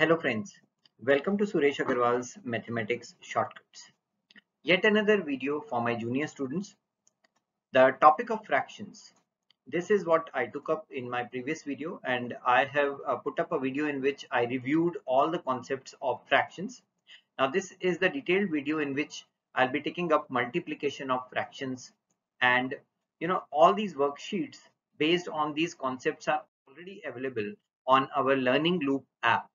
Hello friends, welcome to Suresh Aggarwal's Mathematics Shortcuts. Yet another video for my junior students. The topic of fractions. This is what I took up in my previous video and I have uh, put up a video in which I reviewed all the concepts of fractions. Now this is the detailed video in which I'll be taking up multiplication of fractions and you know all these worksheets based on these concepts are already available on our Learning Loop app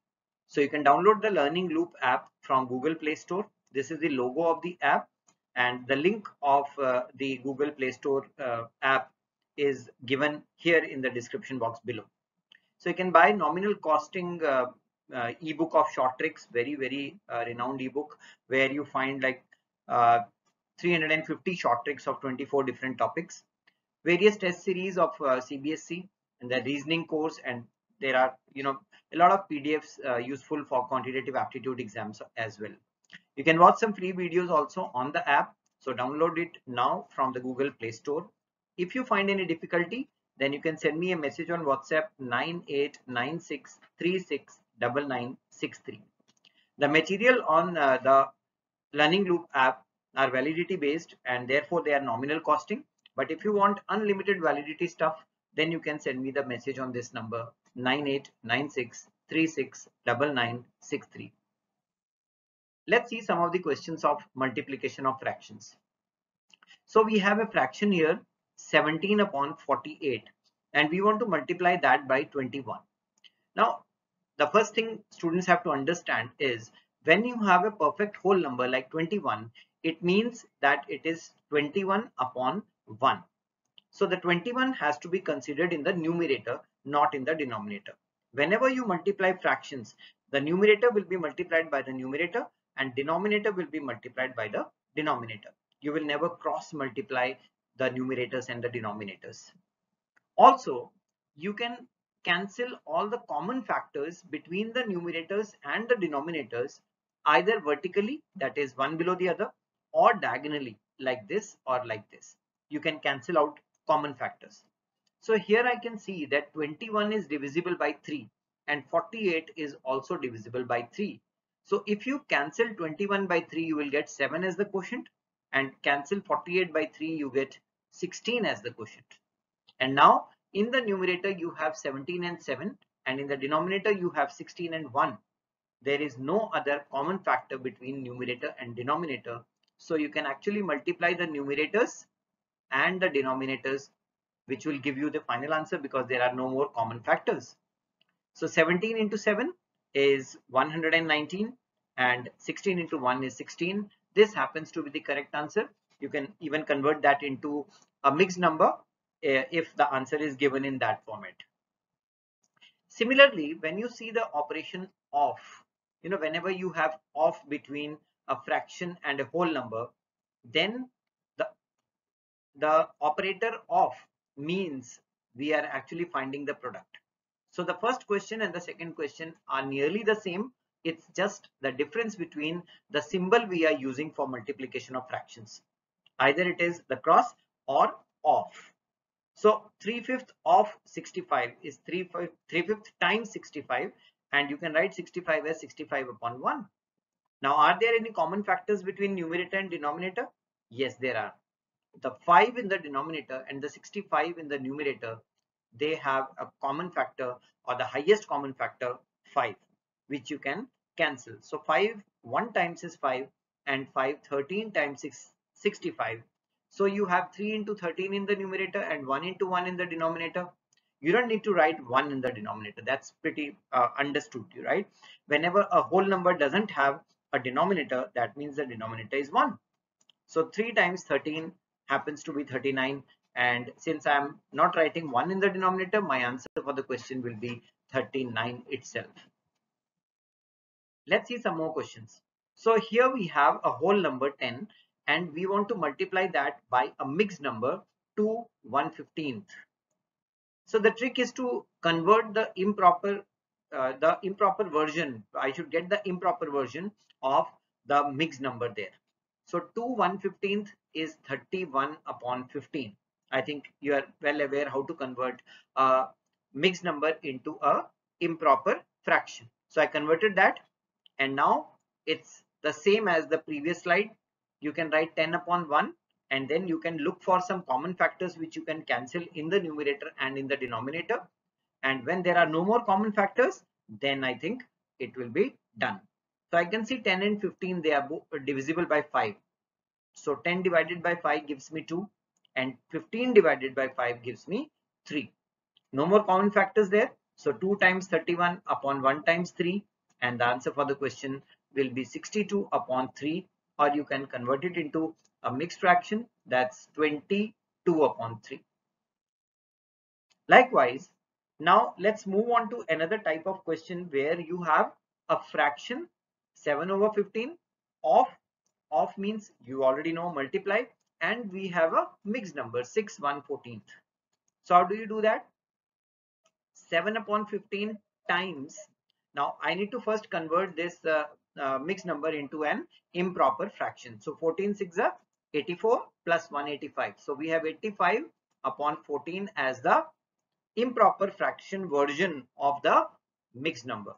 so you can download the Learning Loop app from Google Play Store. This is the logo of the app and the link of uh, the Google Play Store uh, app is given here in the description box below. So you can buy nominal costing uh, uh ebook of short tricks, very, very uh, renowned ebook where you find like uh, 350 short tricks of 24 different topics, various test series of CBSE and the reasoning course and there are you know a lot of pdfs uh, useful for quantitative aptitude exams as well. You can watch some free videos also on the app. So download it now from the google play store. If you find any difficulty then you can send me a message on whatsapp 9896369963 the material on uh, the learning loop app are validity based and therefore they are nominal costing. But if you want unlimited validity stuff then you can send me the message on this number 9896369963. Let's see some of the questions of multiplication of fractions. So we have a fraction here 17 upon 48 and we want to multiply that by 21. Now the first thing students have to understand is when you have a perfect whole number like 21 it means that it is 21 upon 1. So the 21 has to be considered in the numerator not in the denominator. Whenever you multiply fractions, the numerator will be multiplied by the numerator and denominator will be multiplied by the denominator. You will never cross multiply the numerators and the denominators. Also, you can cancel all the common factors between the numerators and the denominators either vertically that is one below the other or diagonally like this or like this. You can cancel out common factors. So here I can see that 21 is divisible by 3 and 48 is also divisible by 3. So if you cancel 21 by 3, you will get 7 as the quotient and cancel 48 by 3, you get 16 as the quotient. And now in the numerator, you have 17 and 7 and in the denominator, you have 16 and 1. There is no other common factor between numerator and denominator. So you can actually multiply the numerators and the denominators which will give you the final answer because there are no more common factors. So 17 into 7 is 119 and 16 into 1 is 16. This happens to be the correct answer. You can even convert that into a mixed number eh, if the answer is given in that format. Similarly, when you see the operation of, you know, whenever you have off between a fraction and a whole number, then the, the operator of means we are actually finding the product. So the first question and the second question are nearly the same. It's just the difference between the symbol we are using for multiplication of fractions. Either it is the cross or off. So 3 fifth of 65 is 3 fifth times 65 and you can write 65 as 65 upon 1. Now are there any common factors between numerator and denominator? Yes, there are the 5 in the denominator and the 65 in the numerator, they have a common factor or the highest common factor 5, which you can cancel. So 5 1 times is 5 and 5 13 times 6 65. So you have 3 into 13 in the numerator and 1 into 1 in the denominator. You don't need to write 1 in the denominator. That's pretty uh, understood, right? Whenever a whole number doesn't have a denominator, that means the denominator is 1. So 3 times 13 happens to be 39 and since I'm not writing 1 in the denominator my answer for the question will be 39 itself. Let's see some more questions. So here we have a whole number 10 and we want to multiply that by a mixed number to 115th. So the trick is to convert the improper uh, the improper version. I should get the improper version of the mixed number there. So 2 115th is 31 upon 15. I think you are well aware how to convert a mixed number into a improper fraction. So I converted that and now it's the same as the previous slide. You can write 10 upon 1 and then you can look for some common factors which you can cancel in the numerator and in the denominator. And when there are no more common factors, then I think it will be done. So I can see 10 and 15, they are divisible by 5. So 10 divided by 5 gives me 2 and 15 divided by 5 gives me 3. No more common factors there. So 2 times 31 upon 1 times 3 and the answer for the question will be 62 upon 3 or you can convert it into a mixed fraction that's 22 upon 3. Likewise, now let's move on to another type of question where you have a fraction 7 over 15 of of means you already know multiply and we have a mixed number 6 1 14th. So how do you do that? 7 upon 15 times. Now I need to first convert this uh, uh, mixed number into an improper fraction. So 14 6 are 84 plus 185. So we have 85 upon 14 as the improper fraction version of the mixed number.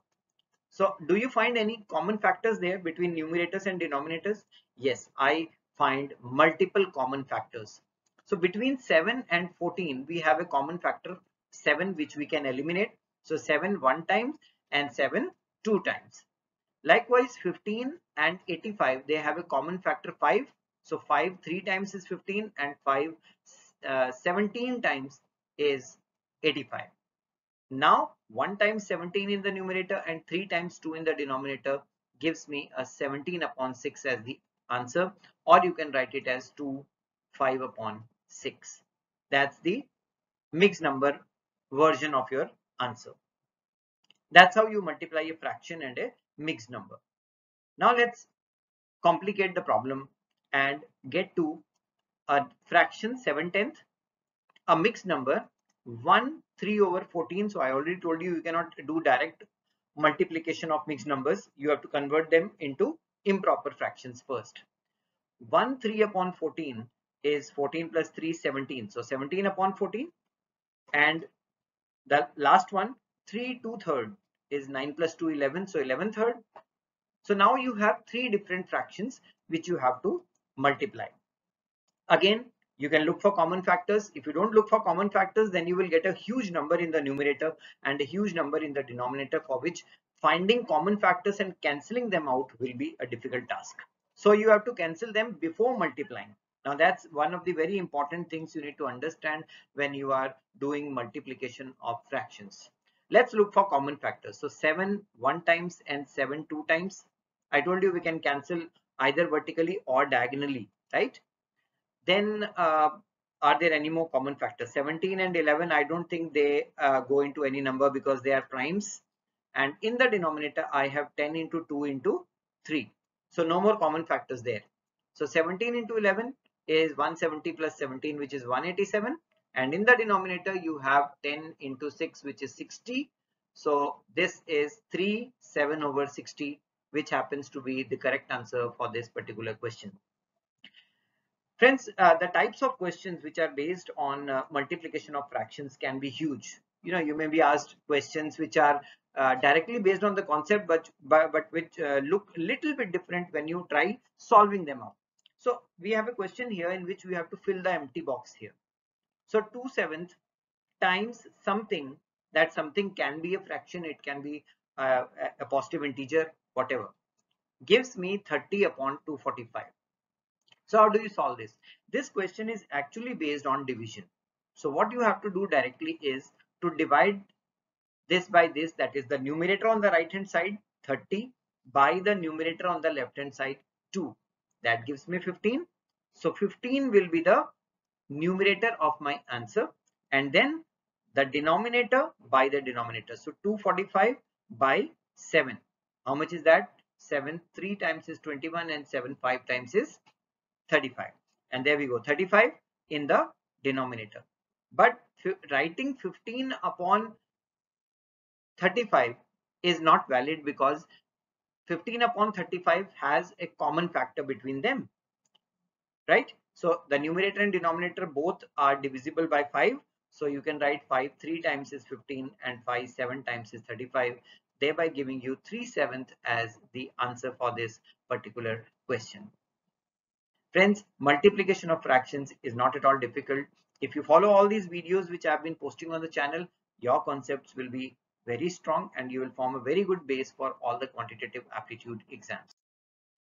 So do you find any common factors there between numerators and denominators? Yes, I find multiple common factors. So between 7 and 14, we have a common factor 7 which we can eliminate. So 7 one times and 7 two times. Likewise 15 and 85 they have a common factor 5. So 5 3 times is 15 and 5 uh, 17 times is 85. Now 1 times 17 in the numerator and 3 times 2 in the denominator gives me a 17 upon 6 as the answer or you can write it as 2 5 upon 6. That's the mixed number version of your answer. That's how you multiply a fraction and a mixed number. Now let's complicate the problem and get to a fraction 7 tenth, a mixed number 1 3 over 14. So I already told you you cannot do direct multiplication of mixed numbers. You have to convert them into improper fractions first. 1 3 upon 14 is 14 plus 3 17. So 17 upon 14 and the last one 3 2 third is 9 plus 2 11 so 11 third so now you have three different fractions which you have to multiply again you can look for common factors. If you don't look for common factors then you will get a huge number in the numerator and a huge number in the denominator for which finding common factors and cancelling them out will be a difficult task. So you have to cancel them before multiplying. Now that's one of the very important things you need to understand when you are doing multiplication of fractions. Let's look for common factors. So 7 one times and 7 two times. I told you we can cancel either vertically or diagonally right then uh, are there any more common factors? 17 and 11 i don't think they uh, go into any number because they are primes. And in the denominator i have 10 into 2 into 3 so no more common factors there. So 17 into 11 is 170 plus 17 which is 187 and in the denominator you have 10 into 6 which is 60 so this is 3 7 over 60 which happens to be the correct answer for this particular question friends uh, the types of questions which are based on uh, multiplication of fractions can be huge. You know you may be asked questions which are uh, directly based on the concept but but, but which uh, look a little bit different when you try solving them out. So we have a question here in which we have to fill the empty box here. So 2 seventh times something that something can be a fraction, it can be uh, a positive integer, whatever, gives me 30 upon 245. So how do you solve this? This question is actually based on division. So what you have to do directly is to divide this by this that is the numerator on the right hand side 30 by the numerator on the left hand side 2 that gives me 15 so 15 will be the numerator of my answer and then the denominator by the denominator. So 245 by 7. How much is that? 7 3 times is 21 and 7 5 times is 35. And there we go 35 in the denominator. But writing 15 upon 35 is not valid because 15 upon 35 has a common factor between them right so the numerator and denominator both are divisible by 5. So you can write 5 3 times is 15 and 5 7 times is 35. thereby giving you 3 seventh as the answer for this particular question. Friends, multiplication of fractions is not at all difficult. If you follow all these videos which I've been posting on the channel, your concepts will be very strong and you will form a very good base for all the quantitative aptitude exams.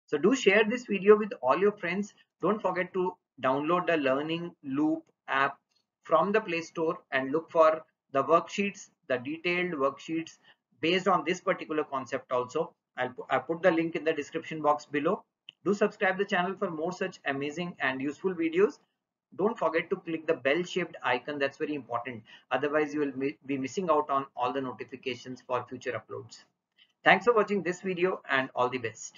So do share this video with all your friends. Don't forget to download the Learning Loop app from the Play Store and look for the worksheets, the detailed worksheets based on this particular concept also. I'll, I'll put the link in the description box below. Do subscribe the channel for more such amazing and useful videos. Don't forget to click the bell shaped icon. That's very important. Otherwise, you will be missing out on all the notifications for future uploads. Thanks for watching this video and all the best.